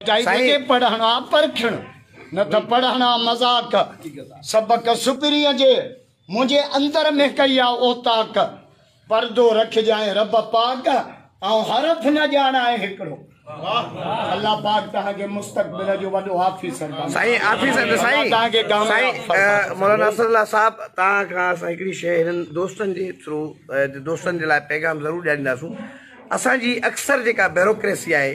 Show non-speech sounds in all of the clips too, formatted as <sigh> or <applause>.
Tie پڑھنا پرکھن نہ تو پڑھنا مزاق سبق سپری جے مجھے اندر میں کیا اوتا کا پردو رکھ جائیں رب پاک آؤں حرف نہ جانا ہے ہکڑو. اللہ پاک تہاں کے مستقبل جو وڈو آفیسر بنا سائیں آفیسر بنا سائیں تہاں کے کام سائیں مولانا صلی اللہ صاحب تہاں کا سائیں کری شہر دوستن جی تھرو دوستن جلائے پیغام ضرور جاری ناسو اسان جی اکثر جی کا بیروکریسی آئے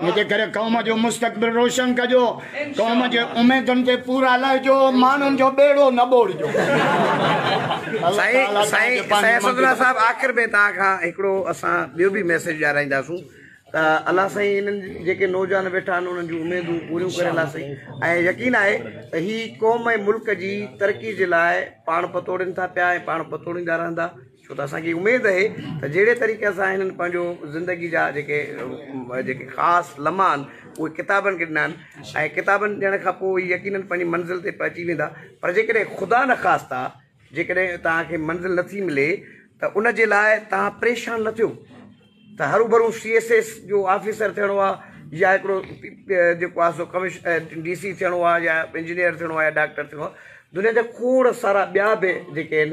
هن جي ڪري قوم جو مستقبل روشن ڪجو قوم جي اميدن تي پورا لهجو ماڻهن جو ٻيڙو نه ٻوڙجو. <laughs> صاحب آخر ۾ توهان کان هڪڙو اسان ٻيو به ميسيج ڏيارائينداسون. ته الله سائين انهن جيڪي نوجوان ويٺا آهن انهن جون اميدون پوريون ڪري الله سائين. ۽ يقين آهي ته هي قوم ۽ ملڪ جي ترقي جي لاءِ پاڻ پتوڙن ٿا پيا ۽ پاڻ پتوڙيندا رهندا ڇو ته اسان کي اميد آهي ته جهڙي طريقي سان هنن پنهنجو زندگي جا جيڪي جيڪي خاص لمحا آهن اهي ڪتابن کي ڏنا آهن. ۽ ڪتابن ڏيڻ کان پوءِ يڪينن پنهنجي منزل تي پهچي ويندا. پر جيڪڏهن خدا نه خاص ٿا جيڪڏهن توهان کي منزل نٿي ملي ته ان جي لاءِ توهان پريشان نه ٿيو. ته هرو ڀرو سي ايس ايس جو آفيسر ٿيڻو آهي يا هڪڙو جيڪو آهي سو ڪمش ڊي سي ٿيڻو آهي يا انجنيئر ٿيڻو آهي يا ڊاڪٽر ٿيڻو آهي. دنيا جا کوڙ سارا ٻيا به جيڪي آهن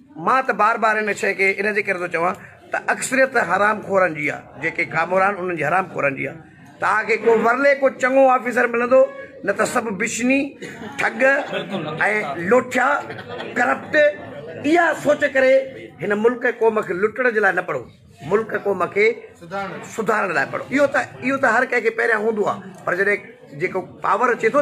میں بار بار ان شعیق ان چاہسریت حرام کورن کی جے کاموران حرام کھورن کی تعلیم کولے کو چنو آفیسر مل سب بشنی ٹگٹیا کرپٹ یہ سوچ کر قوم کے لوٹ نہ پڑھو ملک قوم کے سدھار پڑھو ہر کہ پہ ہوں جدھر پاور اچے تو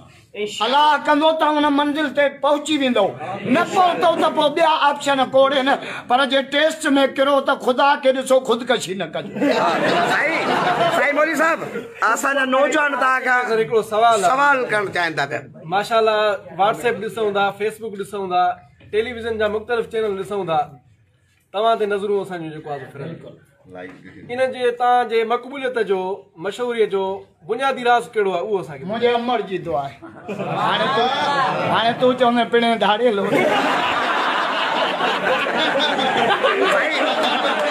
اللہ کندو تا ان منزل تے پہنچی ویندو نہ پہنچو تا پو بیا اپشن کوڑے نہ پر جے ٹیسٹ میں کرو تا خدا کے دسو خود کشی نہ کجو سائی سائی مولی صاحب آسا نا نوجوان تا کا سوال سوال کرن چاہندا پے ماشاءاللہ واٹس ایپ دسوں دا فیس بک دسوں دا ٹیلی ویژن جا مختلف چینل دسوں دا تما تے نظروں اسا جو کو فرن بالکل ان جي توهان جي مقبوليت جو مشهوريءَ جو بنيادي راز ڪهڙو آهي؟ اهو اسان کي منهنجي امر جي دعا آهي. هاڻي تون هاڻي تون چوندي پڻي ڌاڙيل <laughs>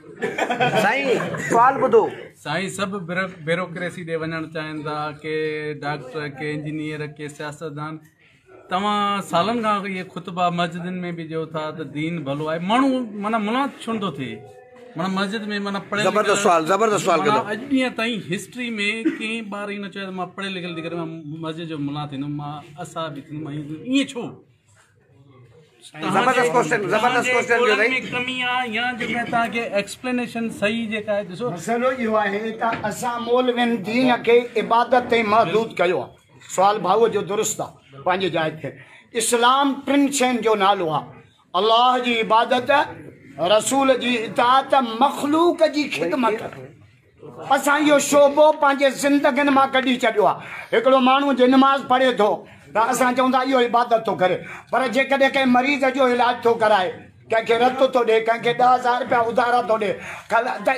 سائين سوال ٻڌو. سائين سڀ بيورو بيوروڪريسي ڏي وڃڻ چاهين ٿا ڪي ڊاڪٽر ڪي انجنيئر ڪي سياستدان. توهان سالن کان اهي خطبا مسجدن ۾ به ڏيو ٿا ته دين ڀلو آهي. ماڻهو معنيٰ ملات ڇو ٿو ٿئي؟ معنيٰ مسجد ۾ معنيٰ پڙهيل زبردست لکيل- سوال، زبردست سوال معنيٰ ڪندو. اڄ ڏينهن تائين هسٽري ۾ ڪنهن ٻار اهو نه چيو ته مان پڙهيل لکيل ٿي ڪري مان مسجد جو ملا ٿيندم مان اسان به ٿيندم ائين ڇو محدود ہاں۔ درست اسلام ٹین شینا اللہ کی عبادت رسول جی مخلوق کی خدمت۔ شعبہ زندگی کڈی چڑھو مجھے نماز پڑھے تو اصا چاہیے یہ عبادت تو کرے پر جی مریض جو علاج تو کرائے کہ رت تو دے کہ دہ ہزار روپیہ ادھارا تو دے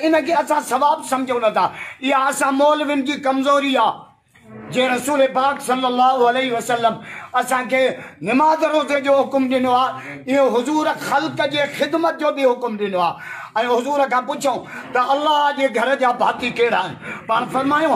ان کی ثواب سمجھوں نہ یہ اصا مولوی کمزوری ہے نماز روز جو حکم دن حضور خلق کی خدمت جو بھی حکم دنوں حضور کا پوچھوں تو اللہ کے گھر جا باتی پان فرمایا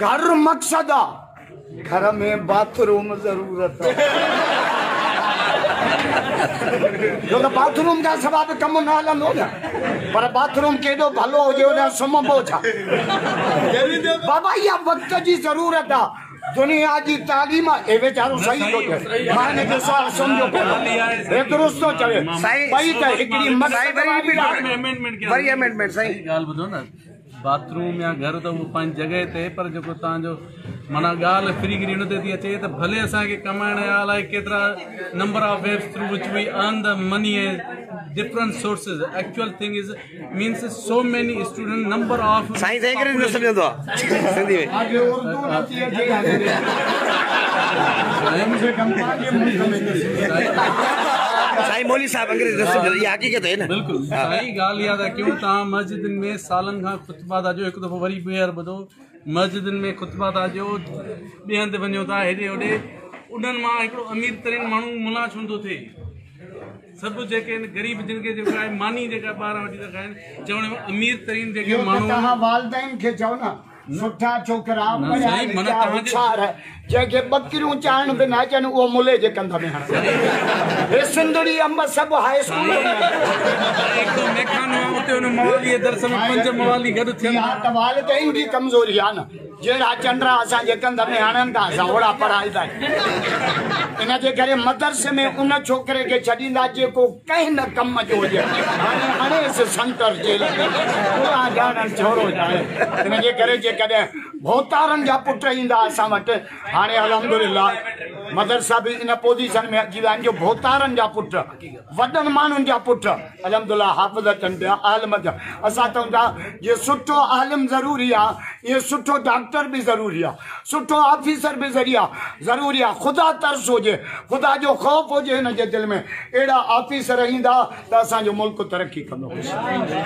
گھر مقصد گھر میں باتھ روم ضرورت باتھ روم کا سباب کم نہ ہلو نا پر باتھ روم کیڈو بھلو ہو سمبو چھا بابا یہ وقت کی ضرورت ہے دنیا جی تعلیم اے وچارو صحیح تو کہے میں نے جس سوال سمجھو کہ اے درست تو چلے صحیح بھائی تے اکڑی مگائی بھائی بھی وری امینڈمنٹ صحیح گال بدو نا باتھ روم یا گھر تو وہ جگہ پہ number of the different means so many student سائين مولي صاحب انگريز نه سمجهندو اها حقيقت آهي نه. بلڪل. سائين ڳالهه اها ٿا ڪيون توهان مسجدن ۾ سالن کان خطبا ٿا ڏيو هڪ دفعو وري ٻيهر ٻڌو مسجدن ۾ خطبا ٿا ڏيو ٻئي هنڌ وڃو ٿا هيڏي هوڏي انهن مان هڪڙو امير ترين ماڻهو ملا ڇو ٿو. ٿئي سڀ جيڪي آهن غريب جن کي جيڪو آهي ماني جيڪا ٻار وٺي ٿا کائين چوڻ ۾ امير ترين جيڪي اهو ته ماڻهو توهان والدين کي چئو نه سٺا ڇوڪرا جنهن کي ٻڪريون چاڙهڻ به نه اچن اهو ملي جي ڪنڌ ۾ هڻندو. هي سنڌڙي انب سڀ هاءِ اسڪول ۾. هڪڙو ميکانو آهي اتي هن مواليءَ درس ۾ پنج موالي گڏ ٿين. اها ته والدين جي ڪمزوري آهي نه. جهڙا چنڊا اسان جي ڪنڌ ۾ هڻن ٿا اسان اوڙا پڙهائيندا آهيون. ان جي ڪري مدرسي ۾ ان ڇوڪري کي ڇڏيندا جيڪو ڪنهن نه ڪم جو هجي. هاڻي هڻيس سنتر جيل ۾. پورا ڄاڻن ڇورو ڄاڻي. ان جي ڪري جيڪڏهن ڀوتارن جا پٽ ايندا اسان وٽ Hani elhamdülillah. مدرسا به ان پوزيشن ۾ اچي ويا آهن جو ڀوتارن جا پٽ وڏن ماڻهن جا پٽ. الهمدلا حافظ اچن پيا عالم جا اسان چئون ٿا جي سٺو عالم ضروري آهي اهو سٺو ڊاڪٽر به ضروري آهي سٺو آفيسر به ضروري آهي ضروري آهي خدا ترس هجي خدا جو خوف هجي هن جي دل ۾. اهڙا آفيسر ايندا ته اسان جو ملڪ ترقي ڪندو.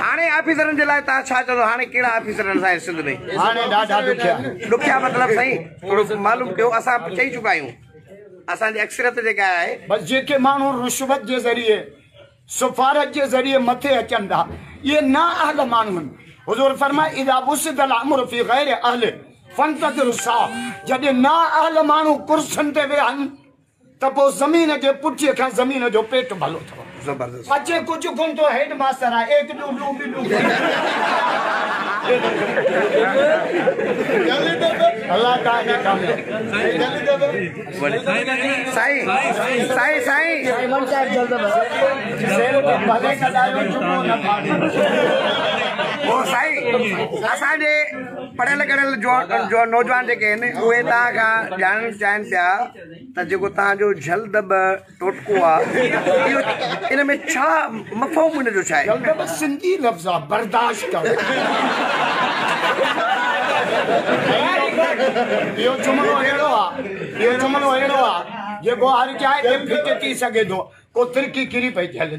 هاڻي آفيسرن جي لاءِ توهان ڇا چوندو؟ هاڻي ڪهڙا آفيسر اسان جي سنڌ ۾؟ هاڻي ڏاڍا ڏکيا. ڏکيا مطلب سائين ٿورو معلوم ڪيو اسان چئي چڪا آهيون اسان دی اکثر تے جگہ ہے۔ بس جے کے مانو رشوت دے ذریعے سفارت دے ذریعے متھے اچندا۔ یہ نا اہل مانو حضور فرمایا اذا بسد الامر فی غیر اہل فانتظر الساعة. جدی نا اہل مانو کرسن تے ویہن تپو زمین کے پٹھی کھا زمین جو پیٹ بھلو تھو۔ زبردست۔ اچے کچھ کون تو ہیڈ ماسٹر ہے ایک ڈو ڈو ڈو اسان جي پڙهيل جو نوجوان جيڪي آهن اهي توهان کان ڄاڻڻ چاهين پيا ته جيڪو توهان جو جهلدب ٽوٽڪو آهي اهو جملو اهڙو آهي اهو جملو اهڙو آهي جيڪو هر چاهي فٽ ٿي سگهي ٿو ڪو ترڪي ڪري پئي ٿي هلي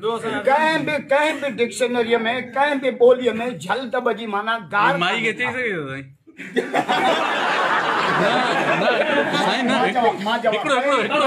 کہیں بھی کہیں بھی ڈکشنری میں کہیں بھی بولیے میں جھل دبجی مانا گار مائی کے چیز ہے <laughs> ماں جواب ہکڑو ہکڑو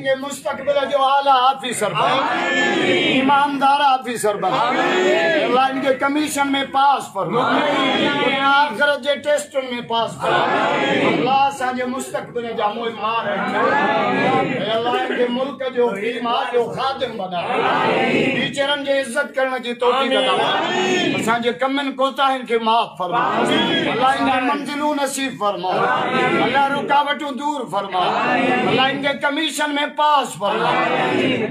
لیکن یہ مستقبل ہے جو اعلیٰ آفیسر بنے ایماندار آفیسر بنے اللہ ان کے کمیشن میں پاس فرما۔ آخرت جے ٹیسٹ میں پاس فرما۔ اللہ سان جو مستقبل ہے جامو ایمان ہے اللہ ان کے ملک جو ایمان جو خادم بنا۔ ٹیچرن جے عزت کرنے جی توفیق عطا اسان جے کمن کوتا ہے ان کے معاف فرما۔ اللہ ان کے منزلوں نصیب فرما۔ اللہ رکاوٹوں دور فرما۔ اللہ ان کے کمیشن میں پاس فرمائے